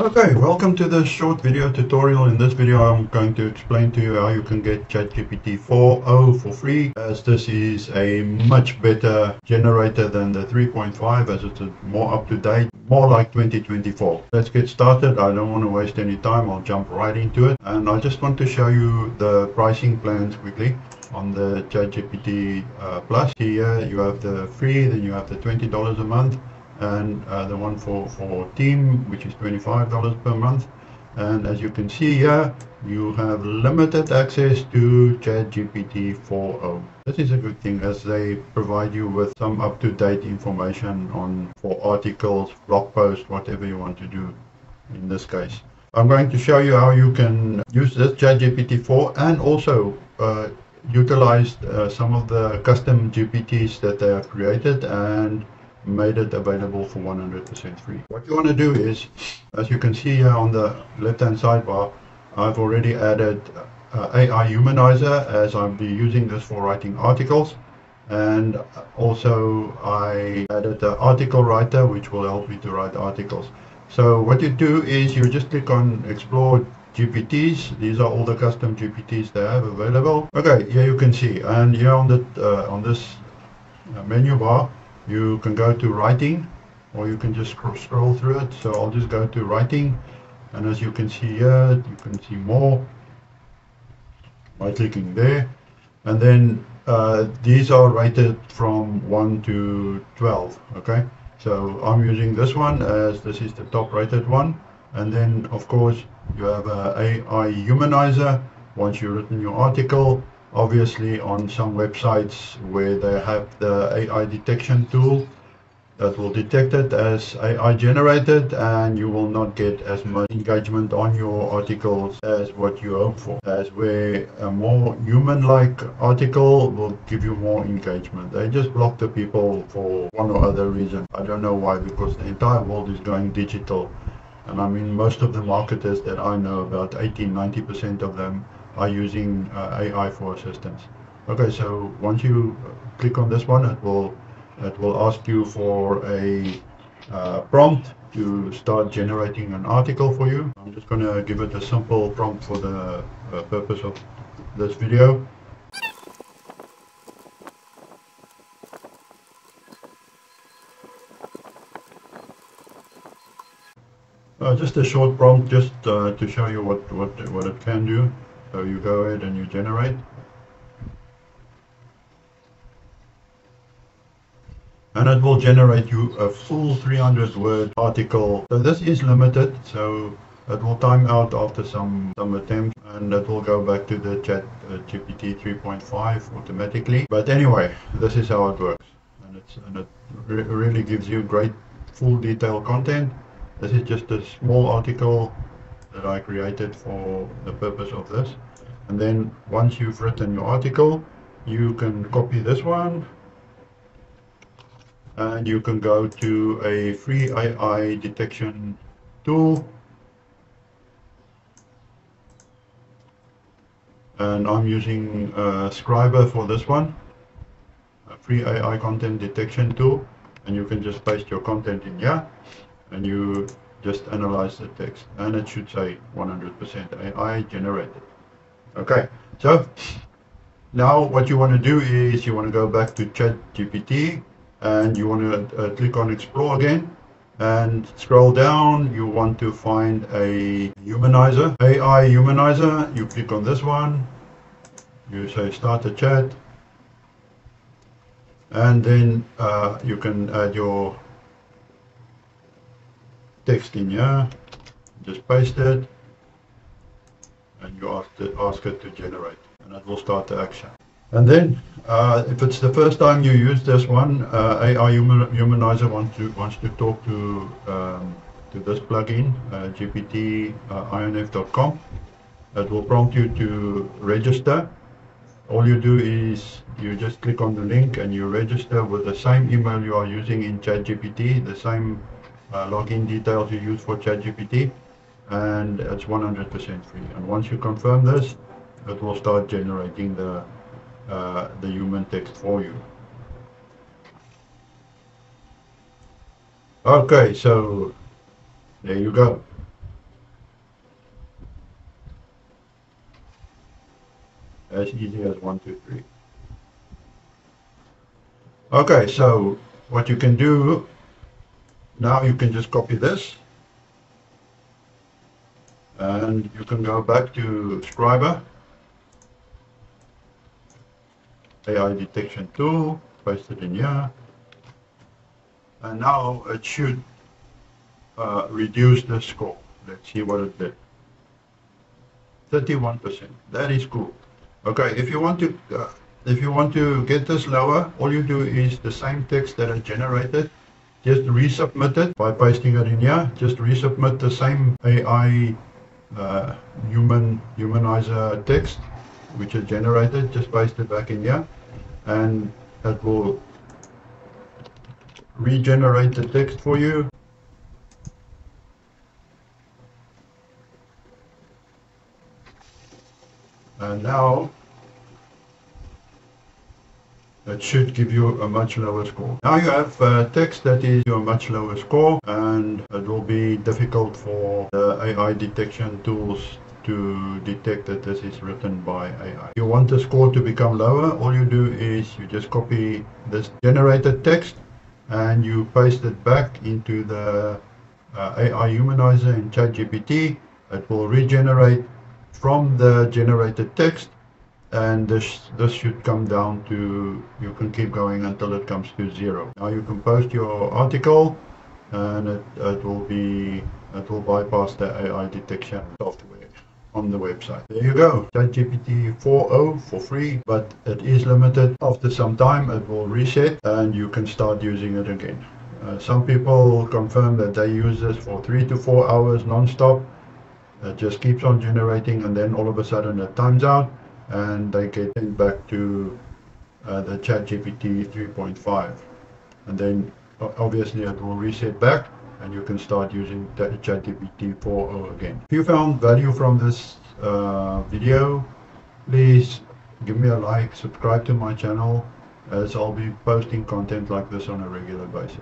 Okay, welcome to this short video tutorial. In this video I'm going to explain to you how you can get ChatGPT 4.0 for free as this is a much better generator than the 3.5 as it's more up to date, more like 2024. Let's get started. I don't want to waste any time. I'll jump right into it and I just want to show you the pricing plans quickly on the ChatGPT uh, Plus. Here you have the free, then you have the $20 a month and uh, the one for, for team which is $25 per month. And as you can see here you have limited access to ChatGPT 4.0 this is a good thing as they provide you with some up-to-date information on for articles blog posts whatever you want to do in this case. I'm going to show you how you can use this ChatGPT 4 and also uh, utilize uh, some of the custom GPTs that they have created and made it available for 100% free. What you want to do is, as you can see here on the left-hand sidebar, I've already added uh, AI Humanizer as I'll be using this for writing articles. And also I added the article writer, which will help me to write articles. So what you do is you just click on explore GPTs. These are all the custom GPTs they have available. Okay, here you can see. And here on the uh, on this uh, menu bar, you can go to writing or you can just scroll through it. So I'll just go to writing and as you can see here you can see more by clicking there. And then uh, these are rated from 1 to 12 okay? So I'm using this one as this is the top rated one. And then of course you have a AI humanizer. Once you've written your article obviously on some websites where they have the AI detection tool that will detect it as AI generated and you will not get as much engagement on your articles as what you hope for. As where a more human-like article will give you more engagement. They just block the people for one or other reason. I don't know why because the entire world is going digital. And I mean most of the marketers that I know about 80 90% of them are using uh, AI for assistance. Okay, so once you click on this one, it will it will ask you for a uh, prompt to start generating an article for you. I'm just going to give it a simple prompt for the uh, purpose of this video. Uh, just a short prompt just uh, to show you what, what, what it can do. So you go ahead and you generate. And it will generate you a full 300 word article. So this is limited, so it will time out after some, some attempts and it will go back to the chat uh, GPT 3.5 automatically. But anyway, this is how it works. And, it's, and it re really gives you great full detail content. This is just a small article that I created for the purpose of this. And then once you've written your article, you can copy this one and you can go to a free AI detection tool and I'm using uh, Scribbr for this one a free AI content detection tool and you can just paste your content in here and you just analyze the text and it should say 100% AI generated. Okay, so now what you want to do is you want to go back to ChatGPT and you want to uh, click on explore again and scroll down. You want to find a humanizer AI humanizer. You click on this one. You say start a chat. And then uh, you can add your text in here, just paste it, and you ask it, ask it to generate, and it will start the action. And then, uh, if it's the first time you use this one, uh, AI Humanizer wants to, wants to talk to, um, to this plugin, uh, gpt-inf.com. Uh, it will prompt you to register. All you do is you just click on the link and you register with the same email you are using in ChatGPT, the same uh, login details you use for ChatGPT, and it's 100% free. And once you confirm this, it will start generating the uh, the human text for you. Okay, so there you go. As easy as one, two, three. Okay, so what you can do now you can just copy this. And you can go back to Scribbr. AI detection tool paste it in here. And now it should uh, reduce the score. Let's see what it did. 31% that is cool. Okay if you want to uh, if you want to get this lower all you do is the same text that I generated just resubmit it by pasting it in here just resubmit the same AI uh, human humanizer text which is generated just paste it back in here and that will regenerate the text for you. And now it should give you a much lower score. Now you have uh, text that is your much lower score and it will be difficult for the AI detection tools to detect that this is written by AI. If you want the score to become lower, all you do is you just copy this generated text and you paste it back into the uh, AI humanizer in ChatGPT. It will regenerate from the generated text and this this should come down to you can keep going until it comes to zero. Now you can post your article and it, it will be it will bypass the AI detection software on the website. There you go. ChatGPT 4.0 for free but it is limited. After some time it will reset and you can start using it again. Uh, some people confirm that they use this for three to four hours non-stop. It just keeps on generating and then all of a sudden it times out and they get sent back to uh, the ChatGPT 3.5 and then obviously it will reset back and you can start using ChatGPT 4.0 again. If you found value from this uh, video, please give me a like, subscribe to my channel as I'll be posting content like this on a regular basis.